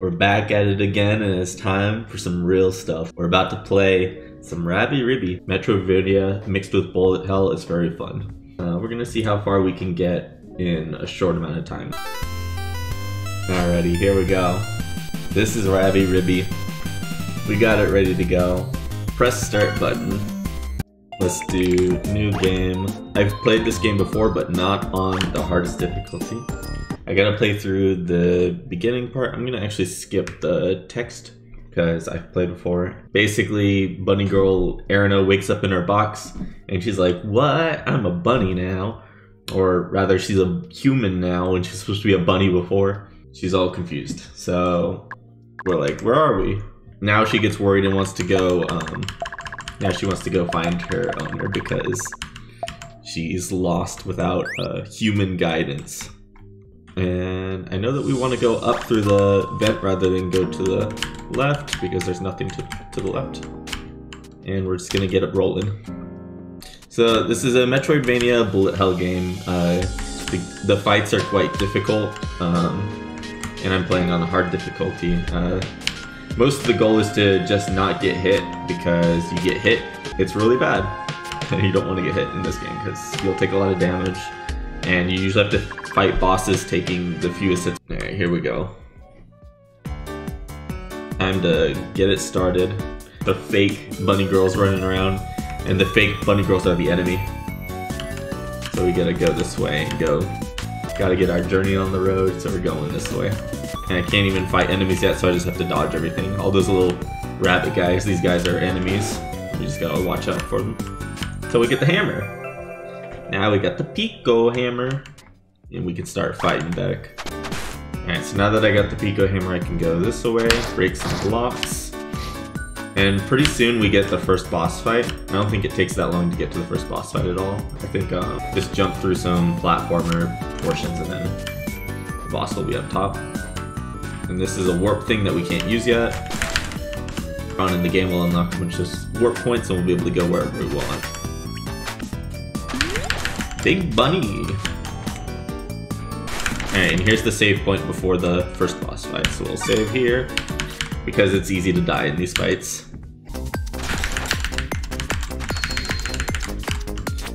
We're back at it again, and it's time for some real stuff. We're about to play some Rabi-Ribi. Metroidvania mixed with Bullet Hell is very fun. Uh, we're gonna see how far we can get in a short amount of time. Alrighty, here we go. This is Rabi-Ribi. We got it ready to go. Press start button. Let's do new game. I've played this game before, but not on the hardest difficulty. I gotta play through the beginning part. I'm gonna actually skip the text because I've played before. Basically, bunny girl Erina wakes up in her box and she's like, What? I'm a bunny now. Or rather, she's a human now and she's supposed to be a bunny before. She's all confused. So we're like, Where are we? Now she gets worried and wants to go. Um, now she wants to go find her owner because she's lost without uh, human guidance. And I know that we want to go up through the vent rather than go to the left because there's nothing to, to the left. And we're just going to get it rolling. So this is a Metroidvania bullet hell game. Uh, the, the, fights are quite difficult. Um, and I'm playing on a hard difficulty. Uh, most of the goal is to just not get hit because you get hit, it's really bad. And you don't want to get hit in this game because you'll take a lot of damage and you usually have to fight bosses taking the fewest hits. Alright, here we go. Time to get it started. The fake bunny girls running around, and the fake bunny girls are the enemy. So we gotta go this way and go. Gotta get our journey on the road, so we're going this way. And I can't even fight enemies yet, so I just have to dodge everything. All those little rabbit guys, these guys are enemies. We just gotta watch out for them. So we get the hammer. Now we got the Piko Hammer, and we can start fighting back. Alright, so now that I got the Piko Hammer, I can go this way, break some blocks, and pretty soon we get the first boss fight. I don't think it takes that long to get to the first boss fight at all. I think uh, just jump through some platformer portions and then the boss will be up top. And this is a warp thing that we can't use yet. On in the game will unlock a bunch of warp points and we'll be able to go wherever we want. Big Bunny. Alright, and here's the save point before the first boss fight. So we'll save here, because it's easy to die in these fights.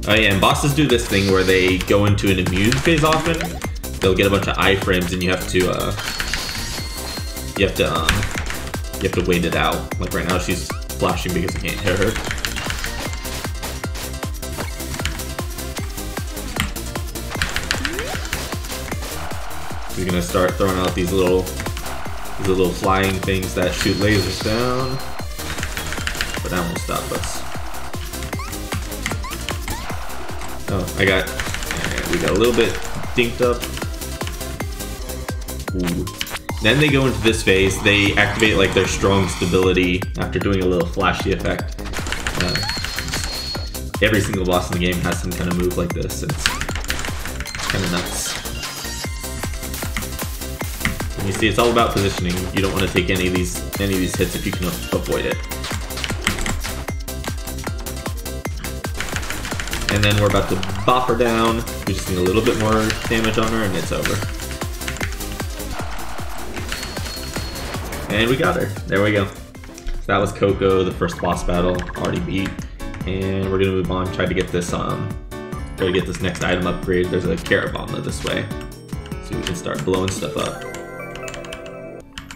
Oh yeah, and bosses do this thing where they go into an immune phase often. They'll get a bunch of iframes and you have to, uh... You have to, um... You have to wait it out. Like right now she's flashing because you can't hit her. He's gonna start throwing out these little these little flying things that shoot lasers down. But that won't stop us. Oh, I got we got a little bit dinked up. Ooh. Then they go into this phase, they activate like their strong stability after doing a little flashy effect. Uh, every single boss in the game has some kind of move like this. It's kind of nuts. You see, it's all about positioning. You don't want to take any of these any of these hits if you can avoid it. And then we're about to bop her down. We just need a little bit more damage on her and it's over. And we got her. There we go. So that was Cocoa, the first boss battle, already beat. And we're gonna move on, try to get this um try to get this next item upgrade. There's a carrot bomb this way. So we can start blowing stuff up.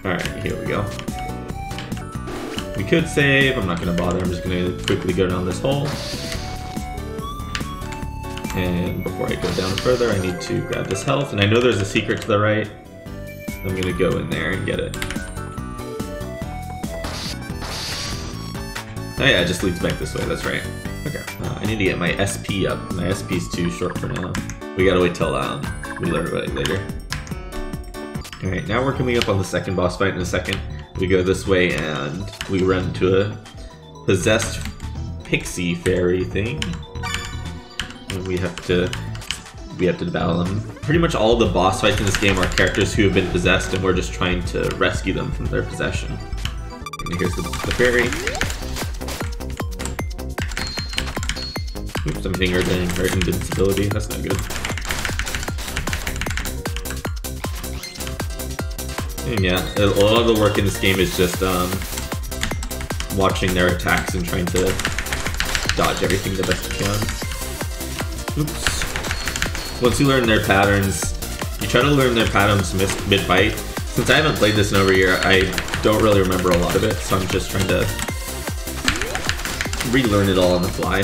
Alright, here we go. We could save, I'm not going to bother, I'm just going to quickly go down this hole. And before I go down further, I need to grab this health, and I know there's a secret to the right. I'm going to go in there and get it. Oh yeah, it just leads back this way, that's right. Okay, uh, I need to get my SP up. My SP is too short for now. We gotta wait till um, we learn about it later. Alright, now we're coming up on the second boss fight in a second. We go this way and we run to a possessed pixie fairy thing. And we have to we have to battle them. Pretty much all the boss fights in this game are characters who have been possessed and we're just trying to rescue them from their possession. And here's the, the fairy. Oops, I'm during her invincibility. That's not good. And yeah, a lot of the work in this game is just um, watching their attacks and trying to dodge everything the best you can. Oops. Once you learn their patterns, you try to learn their patterns mid-fight. Since I haven't played this in over a year, I don't really remember a lot of it, so I'm just trying to relearn it all on the fly.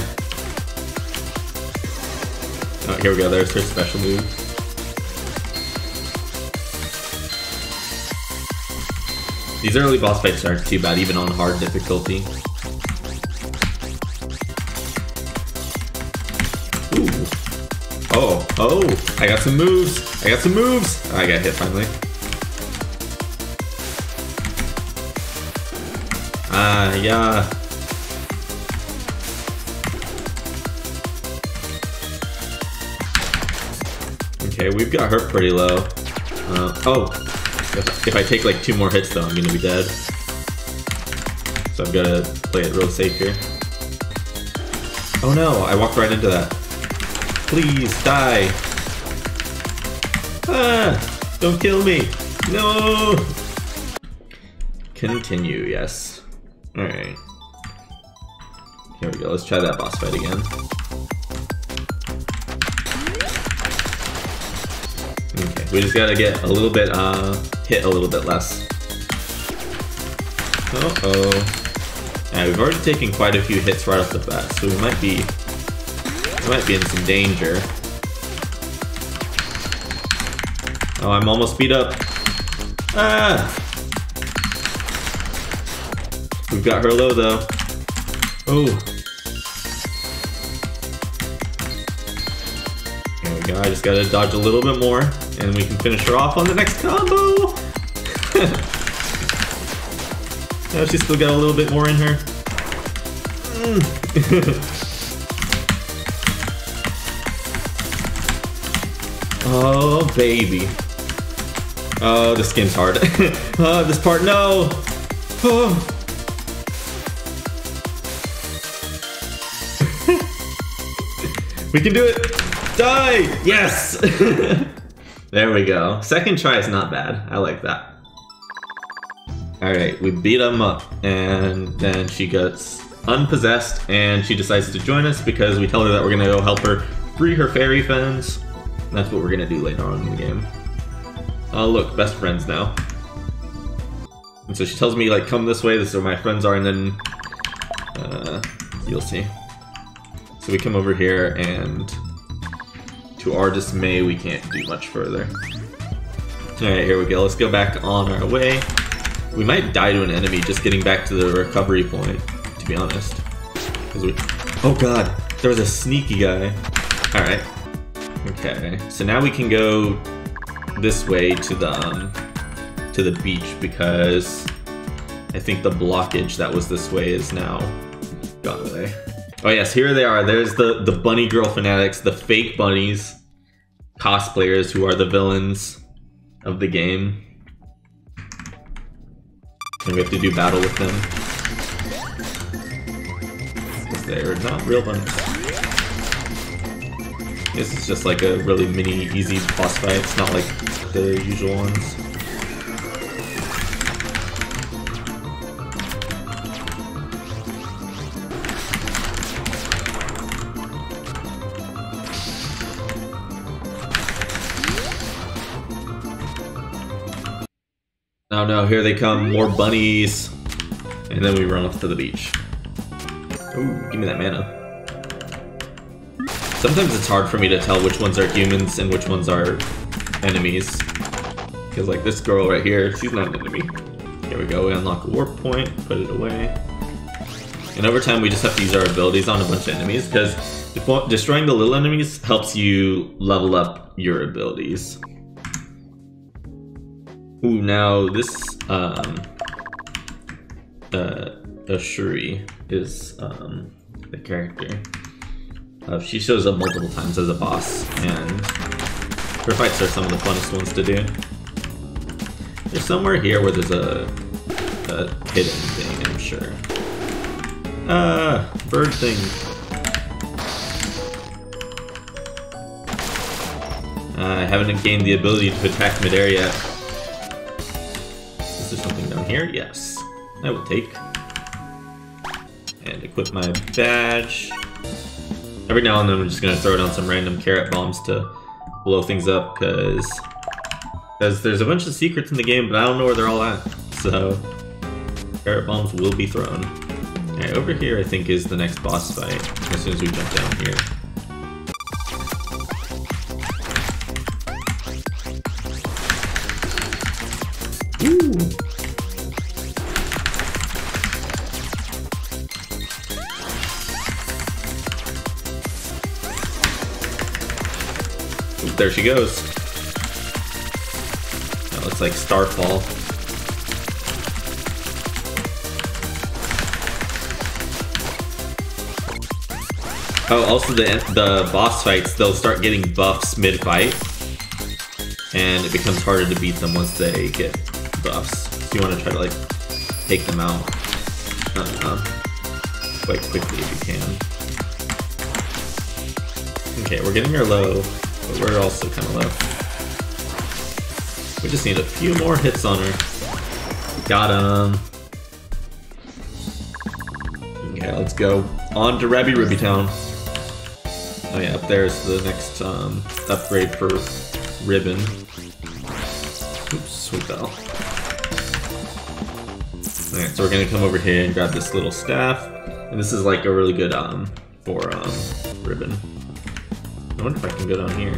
Oh, here we go, there's her special move. These early boss fights aren't too bad, even on hard difficulty. Ooh. Oh, oh, I got some moves. I got some moves. I got hit finally. Ah, uh, yeah. Okay, we've got her pretty low. Uh, oh, if, I take like two more hits though, I'm gonna be dead. So I've gotta play it real safe here. Oh no, I walked right into that. Please, die! Ah! Don't kill me! No! Continue, yes. Alright. Here we go, let's try that boss fight again. Okay, we just gotta get a little bit, uh, hit a little bit less. Uh-oh. We've already taken quite a few hits right off the bat, so we might be... We might be in some danger. Oh, I'm almost beat up. Ah! We've got her low, though. Oh. There we go, I just gotta dodge a little bit more, and we can finish her off on the next combo! now she's still got a little bit more in her. Mm. oh, baby. Oh, this game's hard. oh, this part, no! Oh. we can do it! Die! Yes! There we go. Second try is not bad. I like that. Alright, we beat him up, and then she gets unpossessed, and she decides to join us because we tell her that we're gonna go help her free her fairy friends. That's what we're gonna do later on in the game. Oh look, best friends now. And so she tells me, like, come this way, this is where my friends are, and then, uh, you'll see. So we come over here, and to our dismay, we can't do much further. Alright, here we go. Let's go back on our way. We might die to an enemy just getting back to the recovery point, to be honest. We... Oh god, there was a sneaky guy. Alright. Okay, so now we can go this way to the, um, to the beach because I think the blockage that was this way is now gone away. Oh yes, here they are. There's the, the bunny girl fanatics, the fake bunnies, cosplayers who are the villains of the game. And we have to do battle with them. Because they're not real bunnies. This is just like a really mini, easy boss fight. It's not like the usual ones. Oh no, here they come, more bunnies. And then we run off to the beach. Ooh, give me that mana. Sometimes it's hard for me to tell which ones are humans and which ones are enemies. Because like this girl right here, she's not an enemy. Here we go, we unlock a warp point, put it away. And over time we just have to use our abilities on a bunch of enemies because destroying the little enemies helps you level up your abilities. Ooh, now this um, uh, Ashuri is um, the character. Uh, she shows up multiple times as a boss, and her fights are some of the funnest ones to do. There's somewhere here where there's a, a hidden thing, I'm sure. Ah, uh, bird thing. I haven't gained the ability to attack midair yet. On here? Yes. I will take. And equip my badge. Every now and then I'm just gonna throw down some random carrot bombs to blow things up, because because there's a bunch of secrets in the game, but I don't know where they're all at. So, carrot bombs will be thrown. Alright, over here I think is the next boss fight, as soon as we jump down here. Ooh. There she goes. That looks like Starfall. Oh, also the the boss fights, they'll start getting buffs mid-fight. And it becomes harder to beat them once they get buffs. So you want to try to like take them out uh, quite quickly if you can. Okay, we're getting her low. But we're also kind of low. We just need a few more hits on her. Got him. Okay, let's go on to Rabi Ruby Town. Oh yeah, up there's the next um, upgrade for Ribbon. Oops, we fell. Alright, so we're gonna come over here and grab this little staff. And this is like a really good um for um Ribbon. I wonder if I can go down here.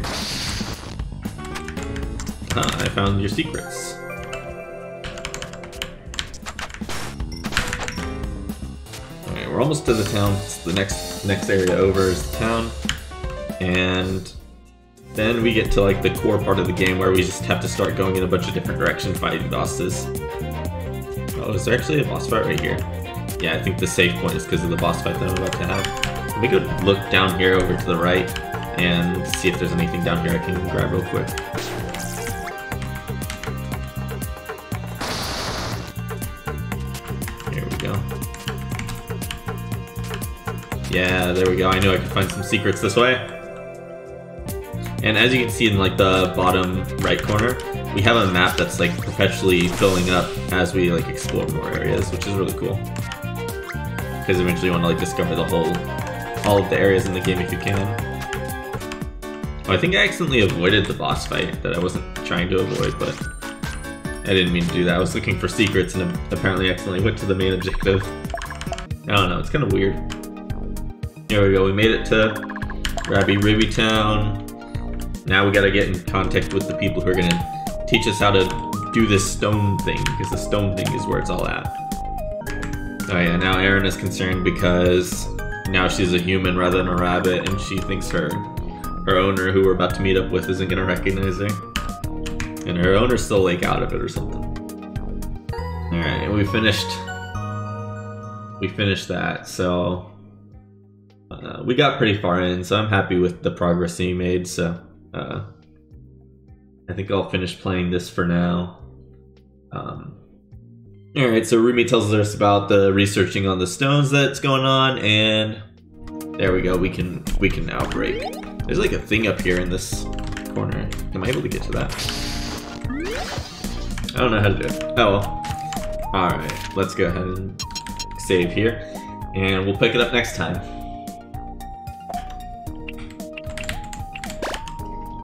Ah, I found your secrets. Alright, we're almost to the town. It's the next next area over is the town. And then we get to like the core part of the game where we just have to start going in a bunch of different directions fighting bosses. Oh, is there actually a boss fight right here? Yeah, I think the safe point is because of the boss fight that I'm about to have. Let me go look down here over to the right and see if there's anything down here I can grab real quick. Here we go. Yeah, there we go. I knew I could find some secrets this way. And as you can see in like the bottom right corner, we have a map that's like perpetually filling up as we like explore more areas, which is really cool. Because eventually you want to like discover the whole, all of the areas in the game if you can. Oh, I think I accidentally avoided the boss fight that I wasn't trying to avoid, but I didn't mean to do that. I was looking for secrets and apparently accidentally went to the main objective. I don't know, it's kind of weird. Here we go, we made it to Rabi Ruby Town. Now we gotta get in contact with the people who are gonna teach us how to do this stone thing, because the stone thing is where it's all at. Oh yeah, now Erin is concerned because now she's a human rather than a rabbit, and she thinks her her owner, who we're about to meet up with, isn't gonna recognize her. And her owner's still like out of it or something. Alright, we finished we finished that, so uh, we got pretty far in, so I'm happy with the progress he made, so uh, I think I'll finish playing this for now. Um, Alright, so Rumi tells us about the researching on the stones that's going on, and there we go, we can we can now break. There's like a thing up here in this corner. Am I able to get to that? I don't know how to do it. Oh well. Alright, let's go ahead and save here. And we'll pick it up next time.